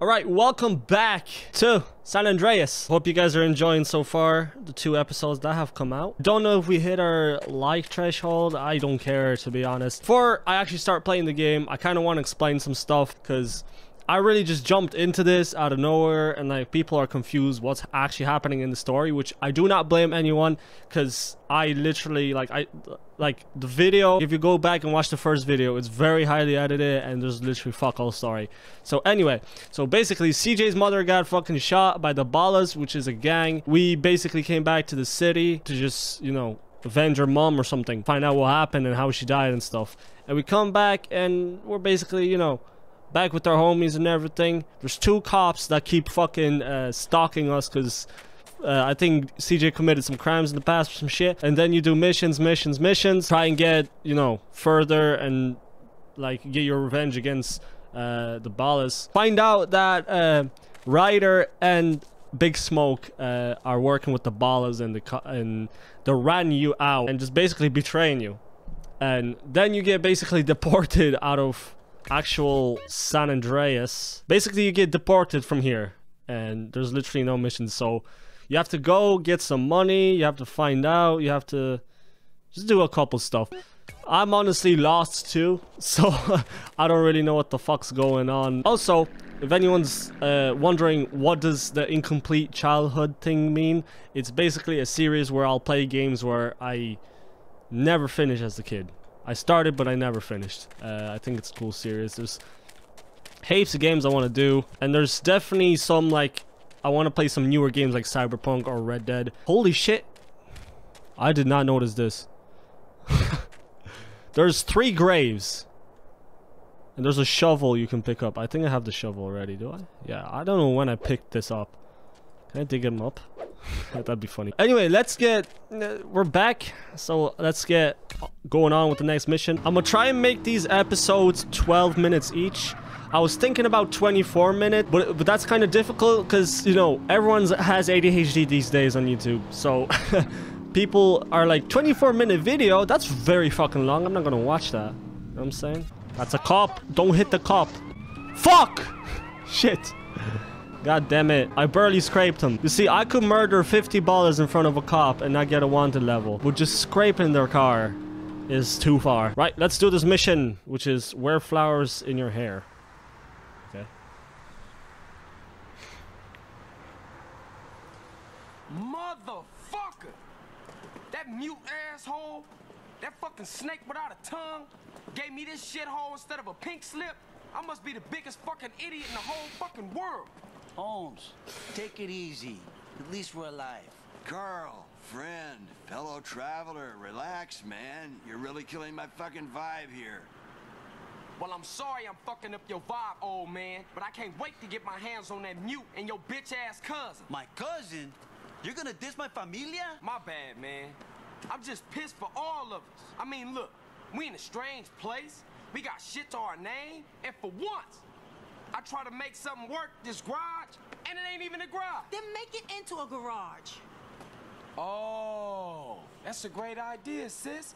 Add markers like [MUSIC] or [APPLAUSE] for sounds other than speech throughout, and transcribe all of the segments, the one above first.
Alright, welcome back to San Andreas. Hope you guys are enjoying so far the two episodes that have come out. Don't know if we hit our like threshold. I don't care to be honest. Before I actually start playing the game, I kind of want to explain some stuff because I really just jumped into this out of nowhere and like people are confused what's actually happening in the story, which I do not blame anyone because I literally like I like the video if you go back and watch the first video it's very highly edited and there's literally fuck all story. So anyway so basically cj's mother got fucking shot by the ballas which is a gang. We basically came back to the city to just you know avenge her mom or something find out what happened and how she died and stuff. And we come back and we're basically you know back with our homies and everything. There's two cops that keep fucking uh, stalking us because uh, I think CJ committed some crimes in the past or some shit. And then you do missions, missions, missions. Try and get, you know, further and like get your revenge against uh, the Ballas. Find out that uh, Ryder and Big Smoke uh, are working with the Ballas and the and they you out and just basically betraying you. And then you get basically [LAUGHS] deported out of actual San Andreas. Basically, you get deported from here, and there's literally no missions. So you have to go get some money. You have to find out. You have to just do a couple stuff. I'm honestly lost too, [LAUGHS] so I don't really know what the fuck's going on. Also, if anyone's uh, wondering what does the incomplete childhood thing mean, it's basically a series where I'll play games where I never finish as a kid. I started, but I never finished. Uh, I think it's a cool series. There's heaps of games I want to do, and there's definitely some, like, I want to play some newer games like Cyberpunk or Red Dead. Holy shit. I did not notice this. [LAUGHS] there's three graves. And there's a shovel you can pick up. I think I have the shovel already, do I? Yeah, I don't know when I picked this up. Can I dig him up? That'd be funny. Anyway, let's get... Uh, we're back. So let's get going on with the next mission. I'm gonna try and make these episodes 12 minutes each. I was thinking about 24 minutes, but, but that's kind of difficult because, you know, everyone has ADHD these days on YouTube. So [LAUGHS] people are like, 24 minute video? That's very fucking long. I'm not gonna watch that. You know what I'm saying? That's a cop. Don't hit the cop. Fuck! [LAUGHS] Shit. God damn it. I barely scraped him. You see, I could murder 50 Ballas in front of a cop and not get a wanted level. But just scraping their car is too far. Right, let's do this mission, which is wear flowers in your hair. Okay. Motherfucker! That mute asshole, that fucking snake without a tongue, gave me this shithole instead of a pink slip. I must be the biggest fucking idiot in the whole fucking world. Holmes, take it easy. At least we're alive. Carl, friend, fellow traveler, relax, man. You're really killing my fucking vibe here. Well, I'm sorry I'm fucking up your vibe, old man, but I can't wait to get my hands on that mute and your bitch-ass cousin. My cousin? You're gonna diss my familia? My bad, man. I'm just pissed for all of us. I mean, look, we in a strange place. We got shit to our name, and for once, I try to make something work, this garage, and it ain't even a garage. Then make it into a garage. Oh, that's a great idea, sis.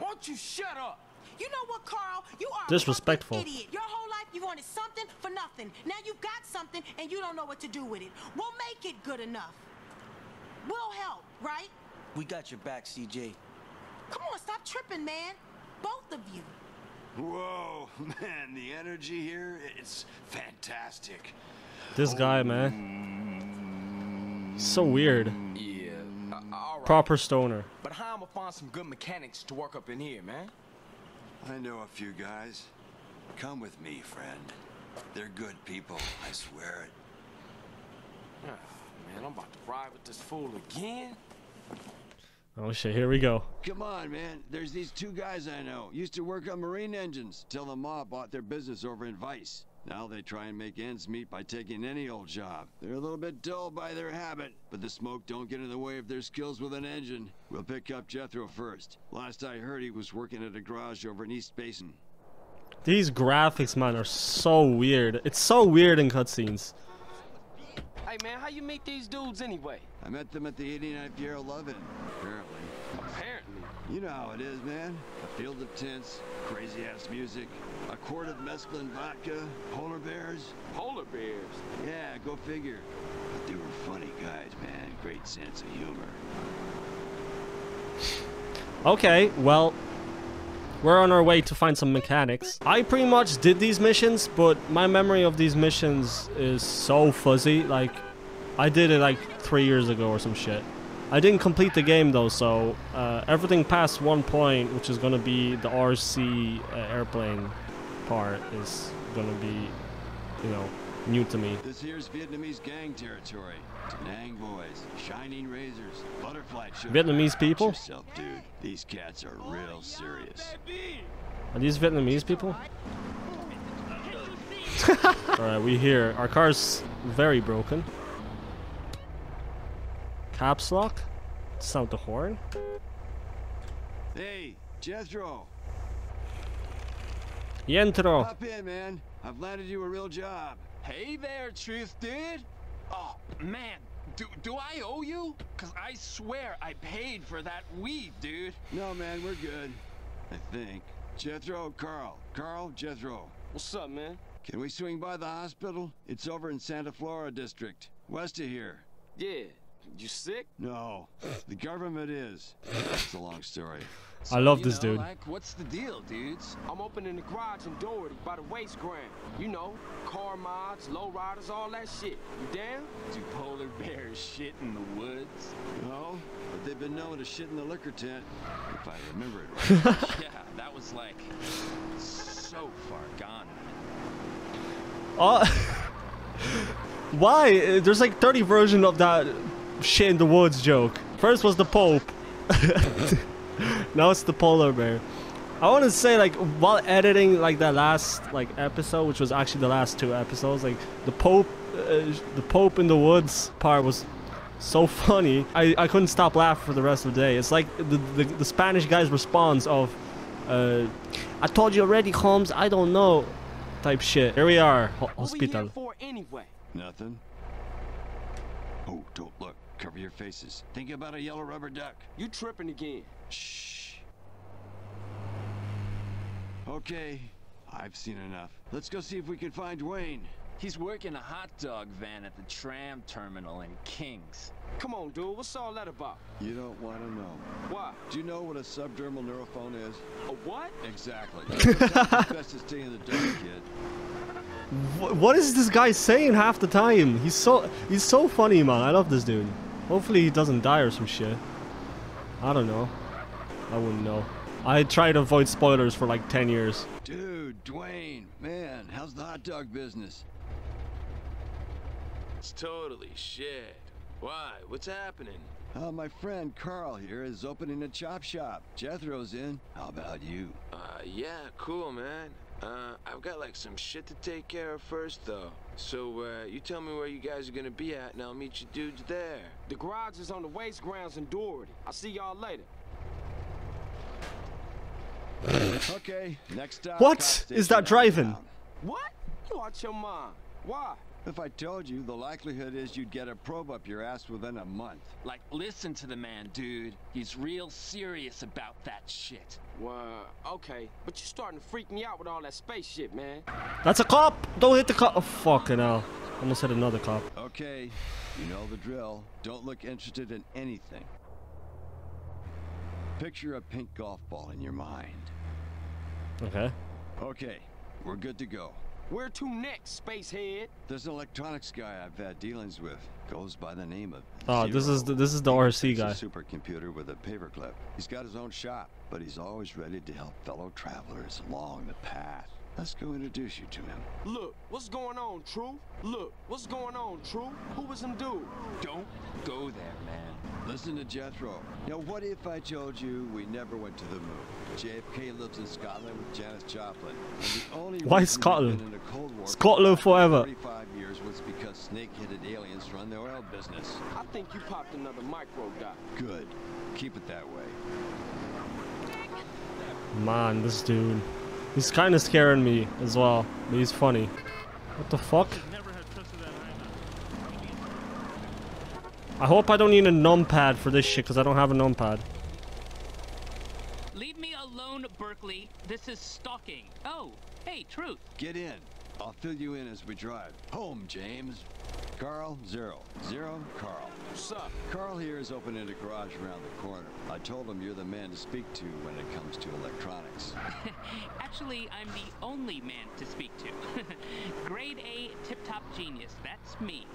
Won't you shut up? You know what, Carl? You are disrespectful. a idiot. Your whole life you wanted something for nothing. Now you've got something and you don't know what to do with it. We'll make it good enough. We'll help, right? We got your back, CJ. Come on, stop tripping, man. Both of you. Whoa, [LAUGHS] man, the energy here, it's fantastic. This guy, man. So weird. Yeah, uh, all right. Proper stoner. But how am I going to find some good mechanics to work up in here, man? I know a few guys. Come with me, friend. They're good people, I swear it. Oh, man, I'm about to ride with this fool again. Oh shit, here we go. Come on, man. There's these two guys I know. Used to work on marine engines till the mob bought their business over in Vice. Now they try and make ends meet by taking any old job. They're a little bit dull by their habit, but the smoke don't get in the way of their skills with an engine. We'll pick up Jethro first. Last I heard, he was working at a garage over in East Basin. These graphics, man, are so weird. It's so weird in cutscenes. Hey, man, how you meet these dudes anyway? I met them at the 89th year 11, apparently. Apparently. You know how it is, man. A field of tents, crazy-ass music, a quart of mescaline vodka, polar bears. Polar bears. Yeah, go figure. But they were funny guys, man. Great sense of humor. Okay, well, we're on our way to find some mechanics. I pretty much did these missions, but my memory of these missions is so fuzzy. Like, I did it like three years ago or some shit. I didn't complete the game though, so uh, everything past one point, which is gonna be the RC uh, airplane part, is gonna be, you know, new to me. This here's Vietnamese gang territory. Nang boys, shining razors, butterfly sugar. Vietnamese people? Yourself, dude. These cats are real serious. Are these Vietnamese people? [LAUGHS] Alright, we here. Our car's very broken. Caps lock? Sound the horn? Hey, Jethro, Yentro! hop in, man. I've landed you a real job. Hey there, Truth Dude. Oh, man. Do, do I owe you? Because I swear I paid for that weed, dude. No, man, we're good. I think. Jethro, Carl. Carl, Jethro. What's up, man? Can we swing by the hospital? It's over in Santa Flora District, west of here. Yeah. You sick? No, the government is. It's a long story. I love this know, dude. Like, what's the deal, dudes? I'm opening the garage in Doherty by the waste ground. You know, car mods, low riders, all that shit. You down? Do polar bears [LAUGHS] shit in the woods? No, but they've been known to shit in the liquor tent, if I remember it [LAUGHS] right. yeah, that was like so far gone. Oh! [LAUGHS] Why? There's like 30 version of that shit in the woods joke. First was the Pope. [LAUGHS] now it's the polar bear. I want to say like while editing like that last like episode, which was actually the last two episodes, like the Pope, uh, the Pope in the woods part was so funny. I, I couldn't stop laughing for the rest of the day. It's like the the, the Spanish guy's response of, uh, "I told you already, Holmes. I don't know," type shit. Here we are, ho- What we hospital. here for anyway? Nothing? Oh, don't look. Cover your faces. Think about a yellow rubber duck. You tripping again. Shh. Okay, I've seen enough. Let's go see if we can find Dwayne. He's working a hot dog van at the tram terminal in Kings. Come on, dude. What's all that about? You don't want to know. Why? Do you know what a subdermal neurophone is? A what? Exactly. [LAUGHS] Best stay in the dark, kid. What is this guy saying half the time? He's so he's so funny, man. I love this dude. Hopefully he doesn't die or some shit. I don't know. I wouldn't know. I try to avoid spoilers for like 10 years. Dude, Dwayne, man, how's the hot dog business? It's totally shit. Why? What's happening? Uh, my friend Carl here is opening a chop shop. Jethro's in. How about you? Uh, yeah, cool, man. Uh, I've got like some shit to take care of first, though. So, uh, you tell me where you guys are gonna be at, and I'll meet you dudes there. The garage is on the waste grounds in Doherty. I'll see y'all later. [SIGHS] Okay, next stop. What? cop Is station that driving? downtown. What? You out your mind. Why? If I told you, the likelihood is you'd get a probe up your ass within a month. Like, listen to the man, dude. He's real serious about that shit. Well, okay. But you're starting to freak me out with all that space shit, man. That's a cop! Don't hit the cop! Oh, fucking hell. Almost hit another cop. Okay, you know the drill. Don't look interested in anything. Picture a pink golf ball in your mind. Okay. Okay, we're good to go. Where to next, spacehead? There's an electronics guy I've had dealings with. Goes by the name of. Oh, this is the, this is the He RC fixes guy. supercomputer with a paperclip. He's got his own shop, but he's always ready to help fellow travelers along the path. Let's go introduce you to him. Look, what's going on, True? Look, what's going on, True? Who was them dude? Don't go there, man. Listen to Jethro. Now, what if I told you we never went to the moon? JFK lives in Scotland with Janis Joplin. The only Why Scotland? in a Cold War Scotland forever. 35 years was because snake-headed aliens run the oil business. I think you popped another micro dot. Good. Keep it that way. Man, this dude. He's kind of scaring me as well. But he's funny. What the fuck? I hope I don't need a numpad for this shit, because I don't have a numpad. Leave me alone, Berkeley. This is stalking. Oh, hey, Truth. Get in. I'll fill you in as we drive. Home, James. Carl, zero. Zero, Carl. What's up? Carl here is opening a garage around the corner. I told him you're the man to speak to when it comes to electronics. [LAUGHS] Actually, I'm the only man to speak to. [LAUGHS] Grade A tip-top genius. That's me.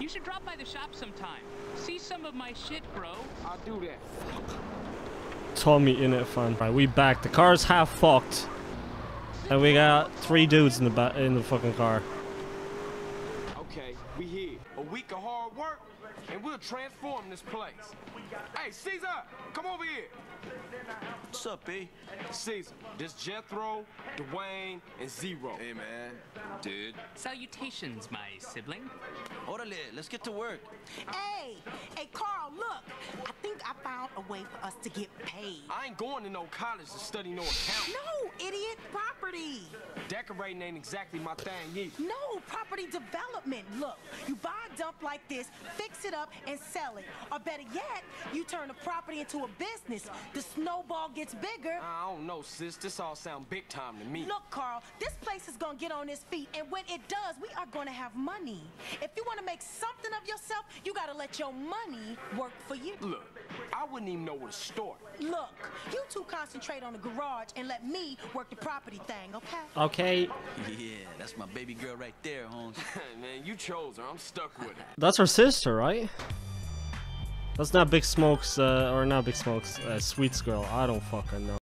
You should drop by the shop sometime. See some of my shit, bro. I'll do that. Tommy in it fun. Right, we back. The car's half fucked. And we got three dudes in the ba- in the fucking car. Okay, we here. A week of hard work, and we'll transform this place. Hey, Caesar, come over here. What's up, B? Caesar, this Jethro, Dwayne, and Zero. Hey, man. Dude. Salutations, my sibling. Orale, let's get to work. Hey, hey, Carl, look. I think I found a way for us to get paid. I ain't going to no college to study no accounting. No, idiot, property. Decorating ain't exactly my thing either. No, property development. Look, you buy a dump like this, fix it up, and sell it. Or better yet, you turn the property into a business. The snowball gets bigger. I don't know, sis. This all sound big time to me. Look, Carl, this place is gonna get on its feet, and when it does, we are gonna have money. If you wanna make something of yourself, you gotta let your money work for you. Look, I wouldn't even know where to start. Look, you two concentrate on the garage and let me work the property thing, okay? Okay, Yeah, that's my baby girl right there, Holmes. [LAUGHS] Man, you chose her. I'm stuck with her. that's her sister, right? That's not Big Smoke's, uh, or not Big Smoke's, uh, Sweet's girl. I don't fucking know.